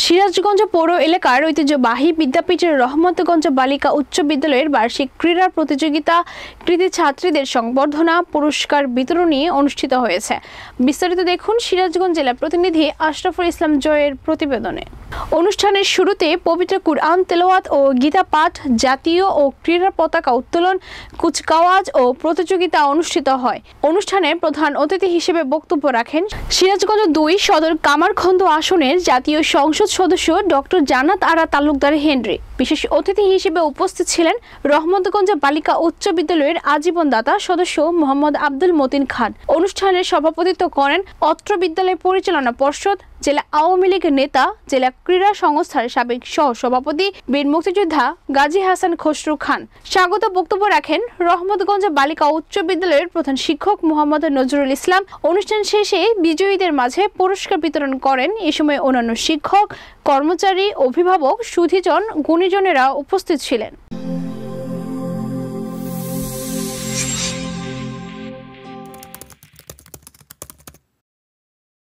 সিরাজগঞ্জ পৌর এলাকার ঐতিহ্যবাহী বিদ্যাপীঠের রহমতগঞ্জ বালিকা উচ্চ বিদ্যালয়ের বার্ষিক ক্রীড়া প্রতিযোগিতা কৃতি ছাত্রীদের সংবর্ধনা, পুরস্কার বিতরণী অনুষ্ঠিত হয়েছে। বিস্তারিত দেখুন সিরাজগঞ্জ জেলা প্রতিনিধি আশরাফুল ইসলাম জয়ের প্রতিবেদনে। অনুষ্ঠানের শুরুতে পবিত্র কুরআন তেলাওয়াত ও গীতা পাঠ জাতীয় ও ক্রীড়া পতাকা উত্তোলন, কুচকাওয়াজ ও প্রতিযোগিতা অনুষ্ঠিত হয়। অনুষ্ঠানে প্রধান অতিথি হিসেবে বক্তব্য রাখেন সিরাজগঞ্জ দুই সদর কামারখন্দ আসনের জাতীয় সংসদ সদস্য ডক্টর জানাত আরা তালুকদার হেনরি। বিশেষ অতিথি হিসেবে উপস্থিত ছিলেন রহমতগঞ্জ বালিকা উচ্চ বিদ্যালয়ের আজীবন দাতা সদস্য মোহাম্মদ আব্দুল মতিন খান। অনুষ্ঠানের সভাপতিত্ব করেন অত্র বিদ্যালয় পরিচালনা পর্ষদ, জেলা আওয়ামী লীগ নেতা, জেলা ক্রীড়া সংস্থার সাবেক সহ সভাপতি বীর মুক্তিযোদ্ধা গাজী হাসান খসরু খান। স্বাগত বক্তব্য রাখেন রহমতগঞ্জ বালিকা উচ্চ বিদ্যালয়ের প্রধান শিক্ষক মোহাম্মদ নজরুল ইসলাম। অনুষ্ঠান শেষে বিজয়ীদের মাঝে পুরস্কার বিতরণ করেন এ সময় অন্যান্য শিক্ষক, কর্মচারী, অভিভাবক, সুধীজন, গুণীজনেরা উপস্থিত ছিলেন।